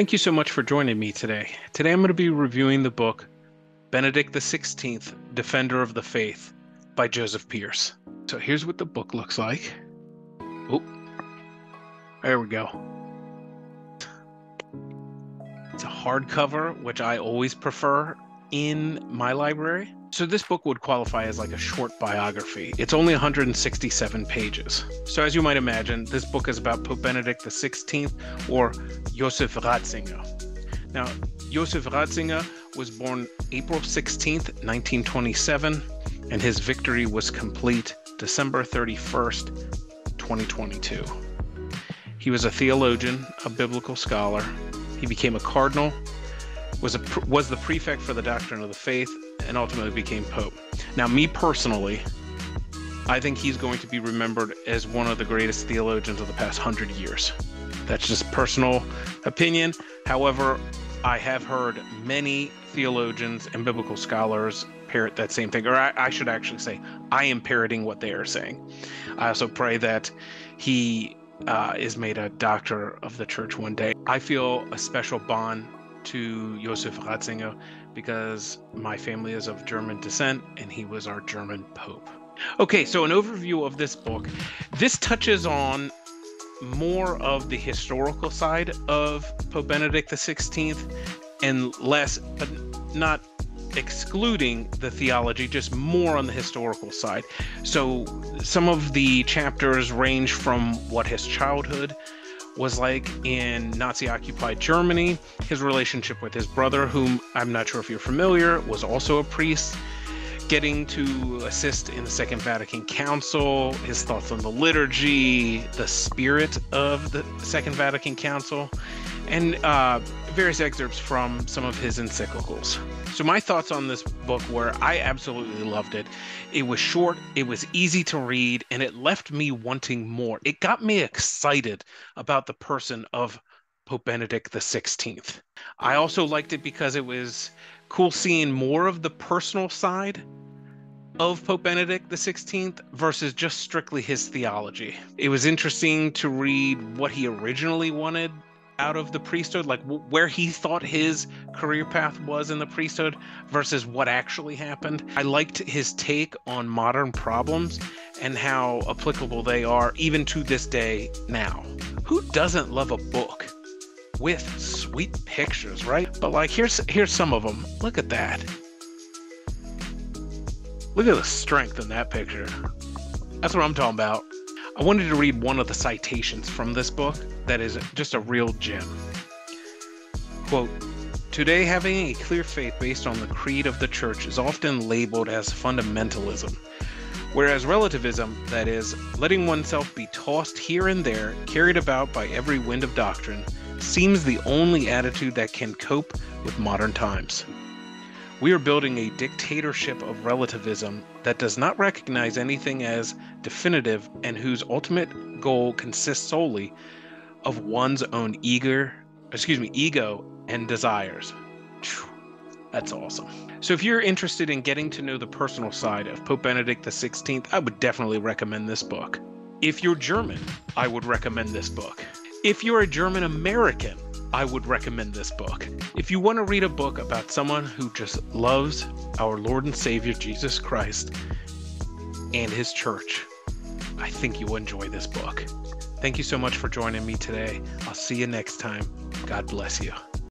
Thank you so much for joining me today. Today I'm going to be reviewing the book Benedict XVI, Defender of the Faith by Joseph Pearce. So here's what the book looks like. Oh, there we go. It's a hardcover, which I always prefer in my library. So this book would qualify as like a short biography. It's only 167 pages. So as you might imagine, this book is about Pope Benedict XVI or Joseph Ratzinger. Now, Joseph Ratzinger was born April 16th, 1927, and his victory was complete December 31st, 2022. He was a theologian, a biblical scholar. He became a cardinal, was a was the prefect for the doctrine of the faith, and ultimately became pope. Now, me personally, I think he's going to be remembered as one of the greatest theologians of the past hundred years. That's just personal opinion. However, I have heard many theologians and biblical scholars parrot that same thing, or I, I, should actually say, I am parroting what they are saying. I also pray that he uh, is made a doctor of the church one day. I feel a special bond to Joseph Ratzinger because my family is of German descent and he was our German pope. Okay, so an overview of this book. This touches on more of the historical side of Pope Benedict XVI and less, but not excluding the theology, just more on the historical side. So some of the chapters range from what his childhood was like in Nazi occupied Germany, his relationship with his brother, whom I'm not sure if you're familiar, was also a priest, getting to assist in the Second Vatican Council, his thoughts on the liturgy, the spirit of the Second Vatican Council, and uh, various excerpts from some of his encyclicals. So, my thoughts on this book were I absolutely loved it. It was short, it was easy to read, and it left me wanting more. It got me excited about the person of Pope Benedict XVI. I also liked it because it was cool seeing more of the personal side of Pope Benedict XVI versus just strictly his theology. It was interesting to read what he originally wanted out of the priesthood, like w- where he thought his career path was in the priesthood versus what actually happened. I liked his take on modern problems and how applicable they are even to this day now. Who doesn't love a book with sweet pictures, right? But like here's here's some of them. Look at that. Look at the strength in that picture. That's what I'm talking about. I wanted to read one of the citations from this book that is just a real gem. Quote Today, having a clear faith based on the creed of the church is often labeled as fundamentalism, whereas relativism, that is, letting oneself be tossed here and there, carried about by every wind of doctrine, seems the only attitude that can cope with modern times. We are building a dictatorship of relativism that does not recognize anything as definitive and whose ultimate goal consists solely of one's own eager, excuse me, ego and desires. That's awesome. So if you're interested in getting to know the personal side of Pope Benedict XVI, I would definitely recommend this book. If you're German, I would recommend this book. If you're a German American, I would recommend this book. If you want to read a book about someone who just loves our Lord and Savior Jesus Christ and his church, I think you'll enjoy this book. Thank you so much for joining me today. I'll see you next time. God bless you.